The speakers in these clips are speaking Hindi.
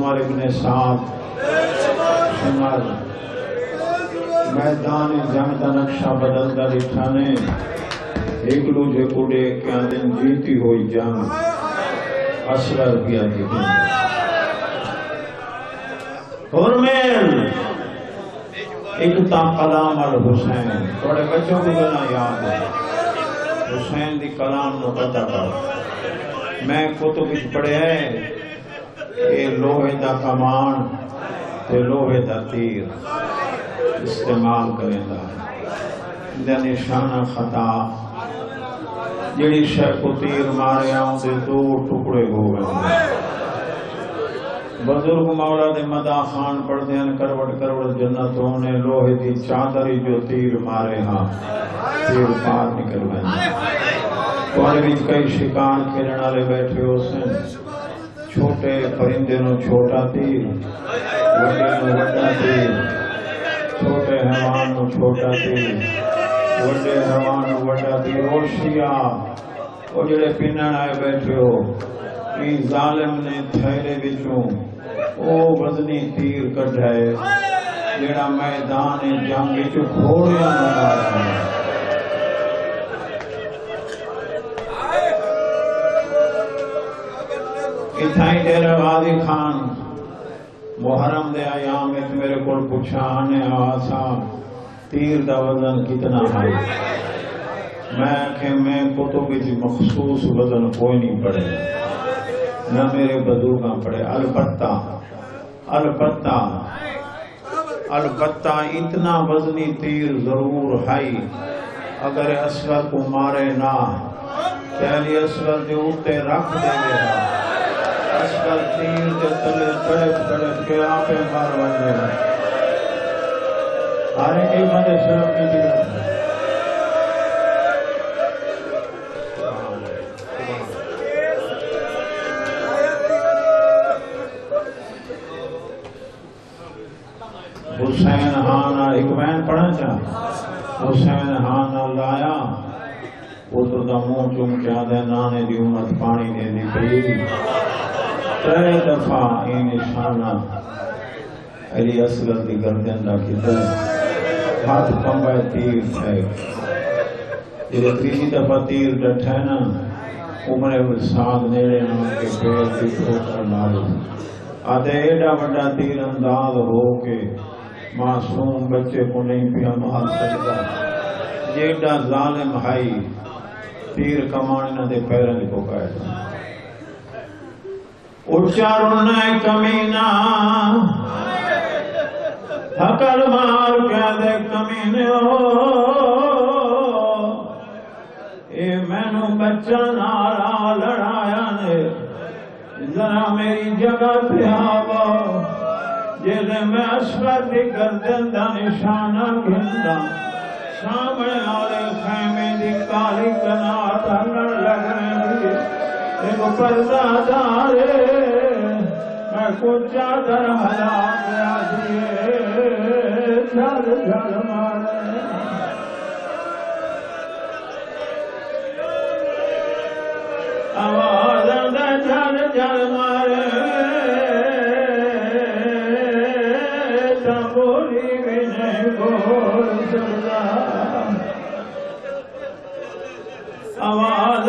अपने साथ मैदान जंग का नक्शा बदलता दिखा ने एक दूजे को देख के दिन जीती हुई जंग असर किया एक कलाम अल हुसैन। थोड़े बच्चों को गला याद है। हुसैन दी कलाम नो पता कर। मैं कुतुब पढ़िया है ये लोहे दा कमान ते लोहे दा तीर इस्तेमाल करेंदा दा निशाना खता ਜਿਹੜੀ ਸ਼ੈ ਕੋ ਤੀਰ ਮਾਰਿਆ ਉਹਦੇ ਦੋ ਟੁਕੜੇ ਹੋ ਗਏ ਬਜ਼ੁਰਗ ਮੌਲਾ ਦੇ ਮਦਾ ਖਾਨ ਪੜਦੇ ਹਨ ਕਰਵਟ ਕਰਵਟ ਜੰਨਤੋਂ ਨੇ ਲੋਹੇ ਦੀ ਚਾਦਰੀ ਜੋ ਤੀਰ ਮਾਰੇ ਹਾਂ ਤੀਰ ਪਾਰ ਨਿਕਲ ਗਏ ਤੁਹਾਡੇ ਵਿੱਚ ਕਈ ਸ਼ਿਕਾਰ ਖੇਡਣ ਵਾਲੇ છોટે પરિંદેનું છોટાથી વડેનું વડાથી છોટે હવાનું છોટાથી વડે હવાનું વડાથી ઓશિયા ઓ જેડે પિનાણાએ બેઠ્યો એ ઝાલમને થયેલે વિચું ઓ વજની તીર કઢાય જેડા મેદાને જંગ વિચ ખોડ્યા ન वादी खान मुहर्रम दे आयाम मेरे को पूछा तीर दा वज़न कितना है मैं मैं कुतुब मखसूस वज़न कोई नहीं पड़े न मेरे पड़े अलबत्ता अलबत्ता अलबत्ता इतना वजनी तीर ज़रूर है अगर असगर को मारे ना पहले असगर के उत्ते रख तले तड़प तड़प के आपे मार बने अरे के बंदे शर्म की जगह हुसैन पढ़ा हुसैन लाया। मुँह चुम के आदे नाने दी उम्मत पानी दे दी। पई त्रै दफ़ा ये निशाना अली असगर दी गर्दन किधर हाथ कंबे तीर थे जब तीसरी दफ़ा तीर डठा ना उमरे साथ नेड़े ना के पैर की ठोकर मारी आते एडा बड़ा तीर अंदाज हो के मासूम बच्चे को नहीं पिया मार सकता जेडा जालिम हाई तीर कमान इन्हां दे पैरां च पोकाया उच्चारण कमीना हकल मार के दे कमीने ए मैनू बच्चा नारा लड़ाया ने जरा मेरी जगह पे आवो जेले मैं असफर की गर्दन का निशाना गिनदा सामने वाले खैमे की काली कनात हलन लग रही दिए झल झल मारे। आवाज झल झल मारे। तंबूरी भी नहीं बोल सकता आवाज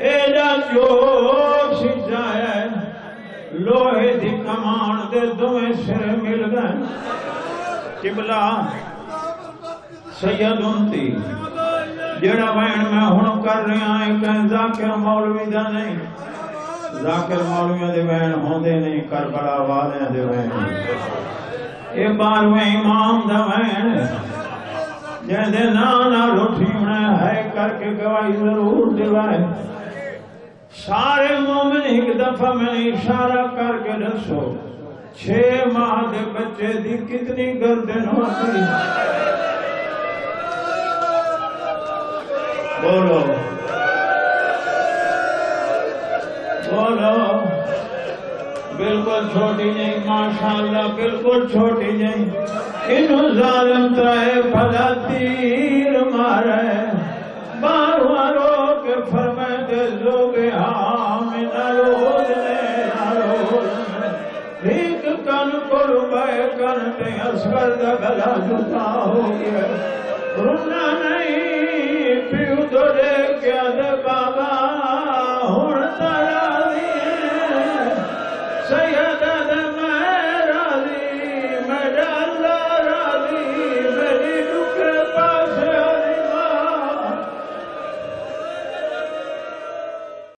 ਕਰੇ ਇਹਦਾ ਜੋਸ਼ ਜਾਏ ਲੋਹੇ ਦੀ ਕਮਾਨ ਦੇ ਦੋਵੇਂ ਸਿਰ ਮਿਲ ਗਏ ਕਿਬਲਾ ਸੈਯਦ ਉਨਤੀ ਜਿਹੜਾ ਵੈਣ ਮੈਂ ਹੁਣ ਕਰ ਰਿਹਾ ਹਾਂ ਕਹਿ ਜ਼ਾਕਿਰ ਮੌਲਵੀ ਦਾ ਨਹੀਂ ਜ਼ਾਕਿਰ ਮੌਲਵੀਆਂ ਦੇ ਵੈਣ ਹੁੰਦੇ ਨਹੀਂ ਕਰਬਲਾ ਵਾਲਿਆਂ ਦੇ ਵੈਣ ਇਹ 12ਵੇਂ ਇਮਾਮ ਦਾ ਵੈਣ जैसे नाना रोटी में है करके गवाही जरूर दिवाए सारे मोमिन एक दफ़ा में इशारा करके दसो छह माह के बच्चे की कितनी गर्दन होती बोलो। बोलो। बिल्कुल छोटी नहीं, माशाल्लाह, बिल्कुल छोटी नहीं। इन जालम त्राए भला तीर मारे बारवा रो के फरमाए असगर दा गला जुदा हो गया नहीं पीऊ तो क्या